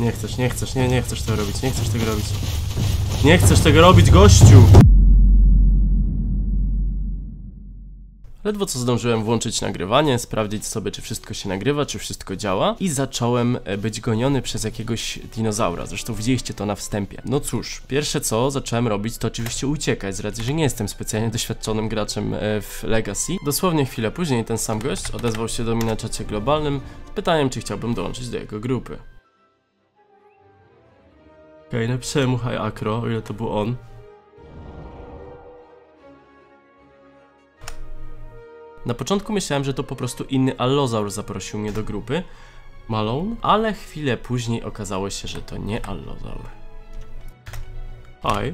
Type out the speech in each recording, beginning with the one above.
Nie chcesz, nie chcesz, nie, nie chcesz tego robić, nie chcesz tego robić. Nie chcesz tego robić, gościu! Ledwo co zdążyłem włączyć nagrywanie, sprawdzić sobie, czy wszystko się nagrywa, czy wszystko działa i zacząłem e, być goniony przez jakiegoś dinozaura. Zresztą widzieliście to na wstępie. No cóż, pierwsze co zacząłem robić, to oczywiście uciekać, z racji, że nie jestem specjalnie doświadczonym graczem e, w Legacy. Dosłownie chwilę później ten sam gość odezwał się do mnie na czacie globalnym z pytaniem, czy chciałbym dołączyć do jego grupy. Okej, okay, napisałem mu hi Akro, o ile to był on. Na początku myślałem, że to po prostu inny allozaur zaprosił mnie do grupy, Malone, ale chwilę później okazało się, że to nie allozaur. Hi.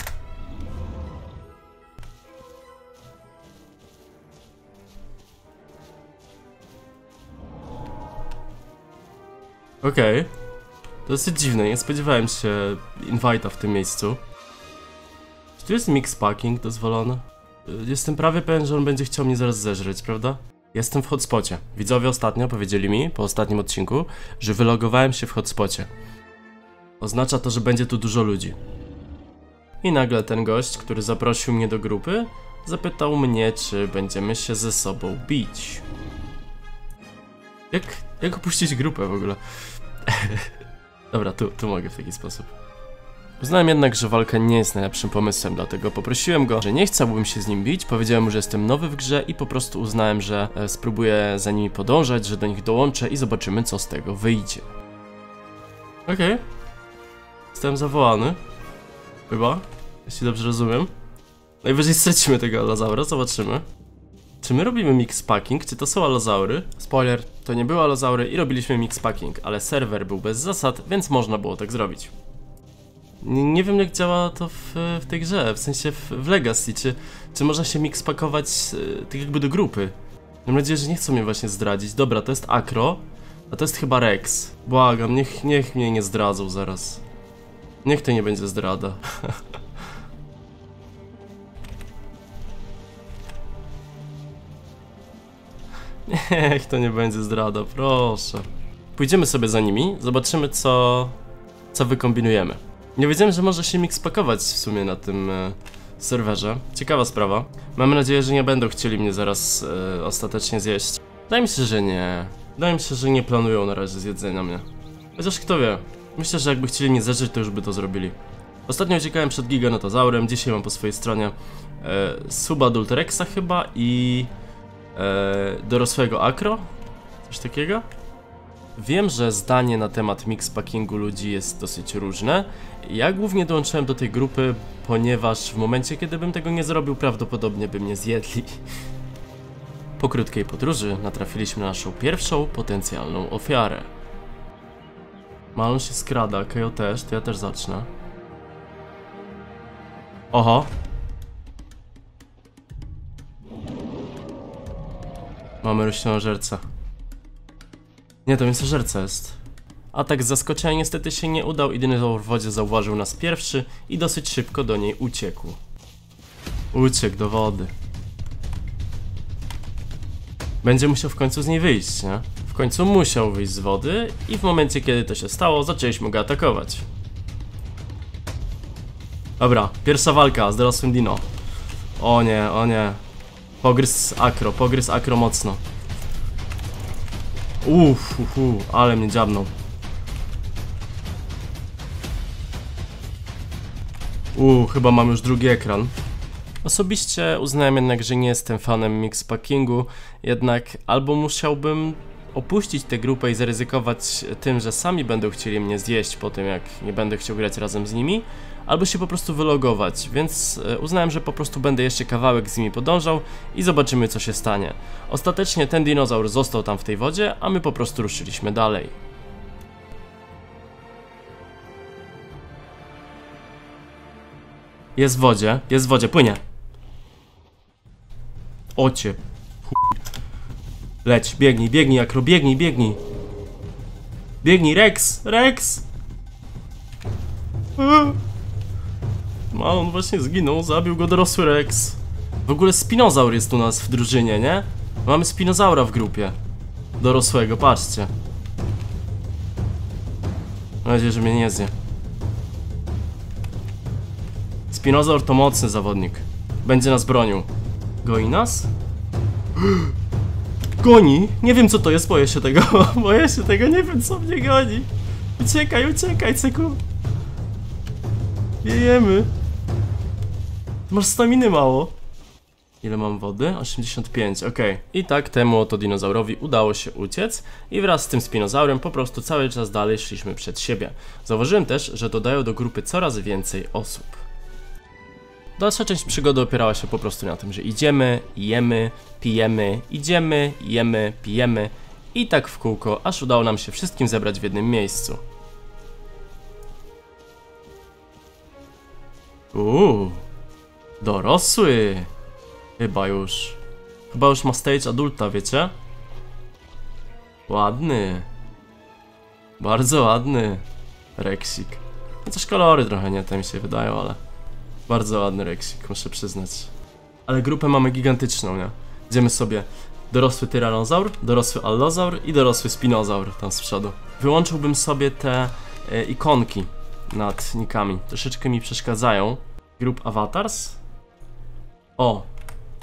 Okej. Okay. Dosyć dziwne, nie spodziewałem się invite'a w tym miejscu. Czy tu jest mix packing dozwolony? Jestem prawie pewien, że on będzie chciał mnie zaraz zeżreć, prawda? Jestem w hotspocie. Widzowie ostatnio powiedzieli mi, po ostatnim odcinku, że wylogowałem się w hotspocie. Oznacza to, że będzie tu dużo ludzi. I nagle ten gość, który zaprosił mnie do grupy, zapytał mnie, czy będziemy się ze sobą bić. Jak, jak opuścić grupę w ogóle? Dobra, tu, tu mogę w taki sposób. Uznałem jednak, że walka nie jest najlepszym pomysłem, dlatego poprosiłem go, że nie chciałbym się z nim bić, powiedziałem mu, że jestem nowy w grze i po prostu uznałem, że e, spróbuję za nimi podążać, że do nich dołączę i zobaczymy co z tego wyjdzie. Okej. Okay. Jestem zawołany. Chyba, jeśli dobrze rozumiem. Najwyżej stracimy tego alozaura, zobaczymy. Czy my robimy mix packing? Czy to są alozaury? Spoiler, to nie były alozaury i robiliśmy mix packing, ale serwer był bez zasad, więc można było tak zrobić. Nie, wiem jak działa to w, w, tej grze, w sensie w, w Legacy, czy, czy można się mix pakować e, tak jakby do grupy. Mam nadzieję, że nie chcą mnie właśnie zdradzić. Dobra, to jest Akro, a to jest chyba Rex. Błagam, niech, niech mnie nie zdradzą zaraz. Niech to nie będzie zdrada. Niech to nie będzie zdrada, proszę. Pójdziemy sobie za nimi, zobaczymy co, co wykombinujemy. Nie wiedziałem, że może się mix pakować w sumie na tym e, serwerze. Ciekawa sprawa. Mamy nadzieję, że nie będą chcieli mnie zaraz e, ostatecznie zjeść. Wydaje mi się, że nie. Wydaje mi się, że nie planują na razie zjedzenia mnie. Chociaż kto wie. Myślę, że jakby chcieli nie zeżyć, to już by to zrobili. Ostatnio uciekałem przed Giganotozaurem, dzisiaj mam po swojej stronie e, Subadultrexa chyba i dorosłego Akro. Coś takiego. Wiem, że zdanie na temat mixpackingu ludzi jest dosyć różne. Ja głównie dołączyłem do tej grupy, ponieważ w momencie, kiedy bym tego nie zrobił, prawdopodobnie by mnie zjedli. Po krótkiej podróży natrafiliśmy na naszą pierwszą potencjalną ofiarę. Malon się skrada, Kejo też, to ja też zacznę. Oho. Mamy roślinożerca. Nie, to mięsożerca jest. Atak z zaskoczenia niestety się nie udał dinozaur w wodzie zauważył nas pierwszy i dosyć szybko do niej uciekł. Uciekł do wody. Będzie musiał w końcu z niej wyjść, nie? W końcu musiał wyjść z wody i w momencie kiedy to się stało, zaczęliśmy go atakować. Dobra, pierwsza walka z dorosłym dino. O nie, o nie. Pogryz akro, pogryz akro mocno. Uff, uhu, ale mnie dziabnął. Uuu, chyba mam już drugi ekran. Osobiście uznałem jednak, że nie jestem fanem mixpackingu, jednak albo musiałbym opuścić tę grupę i zaryzykować tym, że sami będą chcieli mnie zjeść po tym, jak nie będę chciał grać razem z nimi, albo się po prostu wylogować, więc e, uznałem, że po prostu będę jeszcze kawałek z nimi podążał i zobaczymy co się stanie. Ostatecznie ten dinozaur został tam w tej wodzie, a my po prostu ruszyliśmy dalej. Jest w wodzie, jest w wodzie, płynie. Ocie. Leć, biegnij, biegnij, Akro, biegnij, biegnij. Biegnij, Rex, Rex! No, on właśnie zginął, zabił go dorosły Rex. W ogóle spinozaur jest u nas w drużynie, nie? Mamy spinozaura w grupie. Dorosłego, patrzcie. Mam nadzieję, że mnie nie zje. Spinozaur to mocny zawodnik. Będzie nas bronił. Goni nas? Goni? Nie wiem co to jest, boję się tego. Boję się tego, nie wiem co mnie goni. Uciekaj, uciekaj, ceku. Jejemy. Masz staminy mało. Ile mam wody? 85, ok. I tak temu oto dinozaurowi udało się uciec i wraz z tym spinozaurem po prostu cały czas dalej szliśmy przed siebie. Zauważyłem też, że dodają do grupy coraz więcej osób. Dalsza część przygody opierała się po prostu na tym, że idziemy, jemy, pijemy, idziemy, jemy, pijemy i tak w kółko, aż udało nam się wszystkim zebrać w jednym miejscu. Uuu, dorosły. Chyba już. Chyba już ma stage adulta, wiecie? Ładny. Bardzo ładny. Reksik. Chociaż kolory trochę nie te mi się wydają, ale... Bardzo ładny reksik, muszę przyznać. Ale grupę mamy gigantyczną, nie? Idziemy sobie dorosły tyranozaur, dorosły allozaur i dorosły spinozaur tam z przodu. Wyłączyłbym sobie te e, ikonki nad nikami. Troszeczkę mi przeszkadzają. Group avatars. O,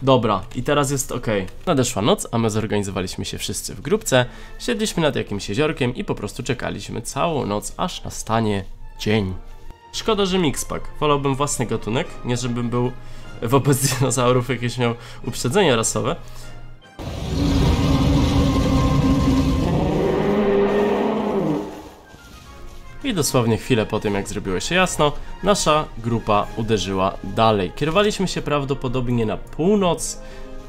Dobra, i teraz jest ok. Nadeszła noc, a my zorganizowaliśmy się wszyscy w grupce, siedliśmy nad jakimś jeziorkiem i po prostu czekaliśmy całą noc, aż nastanie dzień. Szkoda, że mixpack. Wolałbym własny gatunek, nie żebym był wobec dinozaurów jakieś miał uprzedzenie rasowe. I dosłownie chwilę po tym, jak zrobiło się jasno, nasza grupa uderzyła dalej. Kierowaliśmy się prawdopodobnie na północ,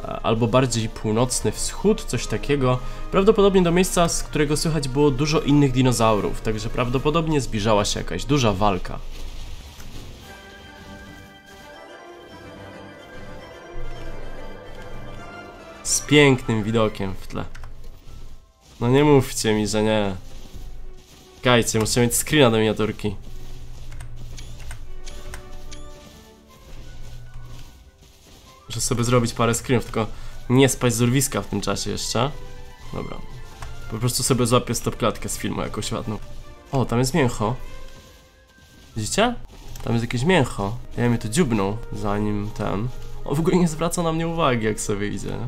e, albo bardziej północny wschód, coś takiego. Prawdopodobnie do miejsca, z którego słychać było dużo innych dinozaurów, także prawdopodobnie zbliżała się jakaś duża walka. Z pięknym widokiem w tle. No nie mówcie mi, że nie. Czekajcie, muszę mieć screena do miniaturki. Muszę sobie zrobić parę screenów, tylko nie spać z urwiska w tym czasie jeszcze. Dobra. Po prostu sobie złapię stopklatkę z filmu jakąś ładną. O, tam jest mięcho. Widzicie? Tam jest jakieś mięcho. Ja mi to dziubnął, zanim ten... On w ogóle nie zwraca na mnie uwagi, jak sobie idzie.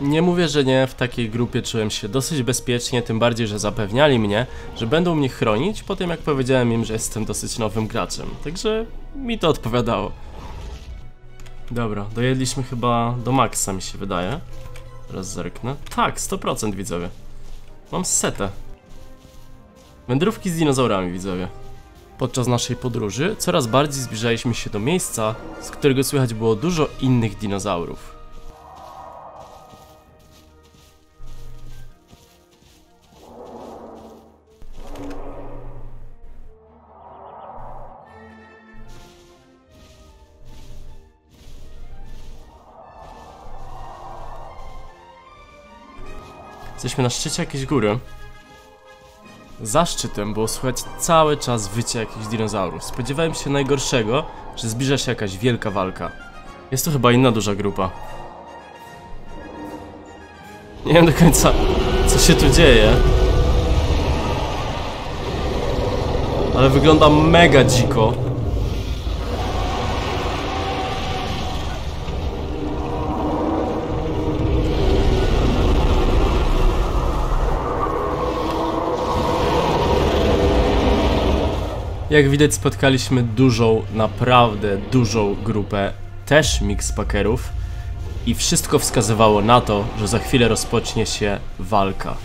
Nie mówię, że nie, w takiej grupie czułem się dosyć bezpiecznie, tym bardziej, że zapewniali mnie, że będą mnie chronić po tym jak powiedziałem im, że jestem dosyć nowym graczem, także mi to odpowiadało. Dobra, dojedliśmy chyba do maksa mi się wydaje. Teraz zerknę. Tak, 100% widzowie. Mam setę. Wędrówki z dinozaurami widzowie. Podczas naszej podróży coraz bardziej zbliżaliśmy się do miejsca, z którego słychać było dużo innych dinozaurów. Jesteśmy na szczycie jakiejś góry. Za szczytem było słychać cały czas wycie jakichś dinozaurów. Spodziewałem się najgorszego, że zbliża się jakaś wielka walka. Jest to chyba inna duża grupa. Nie wiem do końca, co się tu dzieje. Ale wygląda mega dziko. Jak widać spotkaliśmy dużą, naprawdę dużą grupę też mixpackerów i wszystko wskazywało na to, że za chwilę rozpocznie się walka.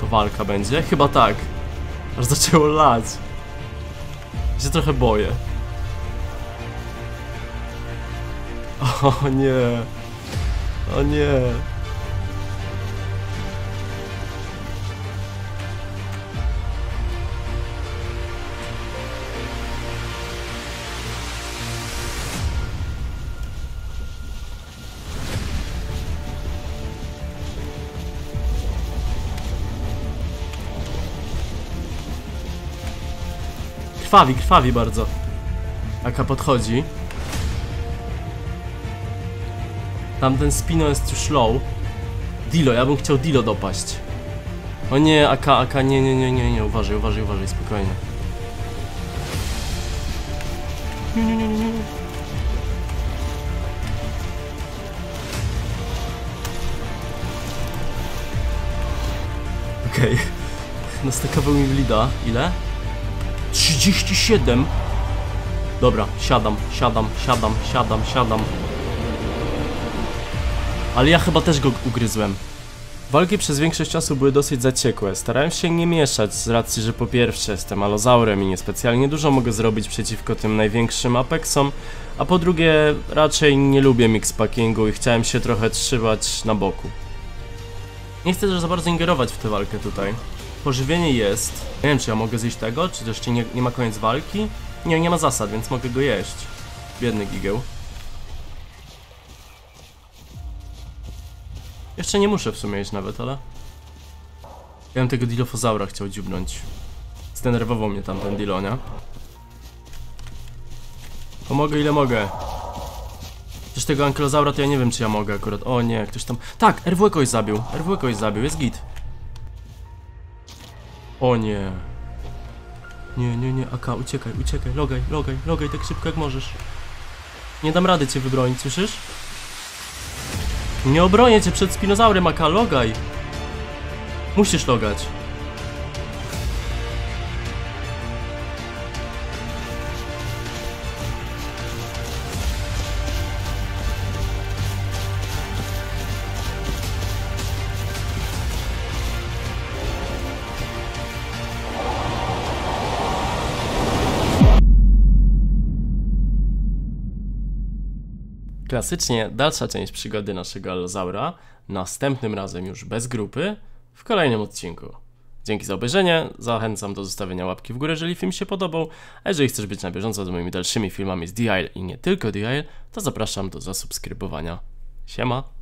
To walka będzie? Chyba tak. Aż zaczęło lać. Ja się trochę boję. O nie. O nie. Krwawi, krwawi bardzo. Aka podchodzi. Tamten Spino jest już low. Dilo, ja bym chciał Dilo dopaść. O nie, AK, AK, nie, nie, nie, nie, nie, uważaj, uważaj, uważaj, spokojnie. Nie, nie, nie, nie. Okej. Okay. Nastakował mi w lida. Ile? 37! Dobra, siadam, siadam, siadam, siadam, siadam. Ale ja chyba też go ugryzłem. Walki przez większość czasu były dosyć zaciekłe. Starałem się nie mieszać z racji, że po pierwsze jestem alozaurem i niespecjalnie dużo mogę zrobić przeciwko tym największym apexom, a po drugie raczej nie lubię mixpackingu i chciałem się trochę trzymać na boku. Nie chcę też za bardzo ingerować w tę walkę tutaj. Pożywienie jest. Nie wiem, czy ja mogę zjeść tego, czy też nie, nie ma koniec walki? Nie, nie ma zasad, więc mogę go jeść. Biedny gigieł. Jeszcze nie muszę w sumie jeść nawet, ale... Ja bym tego Dilofozaura chciał dziubnąć. Zdenerwował mnie tamten Dilo, nie? Pomogę ile mogę. Przecież tego Ankylozaura to ja nie wiem czy ja mogę akurat. O nie, ktoś tam... Tak, RW kogoś zabił. RW kogoś zabił, jest git. O nie. Nie, nie, nie, AK, uciekaj, uciekaj, logaj, logaj, logaj tak szybko jak możesz. Nie dam rady cię wybronić, słyszysz? Nie obronię cię przed spinozaurem, AK, logaj. Musisz logać. Klasycznie dalsza część przygody naszego Allozaura, następnym razem już bez grupy, w kolejnym odcinku. Dzięki za obejrzenie, zachęcam do zostawienia łapki w górę, jeżeli film się podobał, a jeżeli chcesz być na bieżąco z moimi dalszymi filmami z DL i nie tylko DL, to zapraszam do zasubskrybowania. Siema!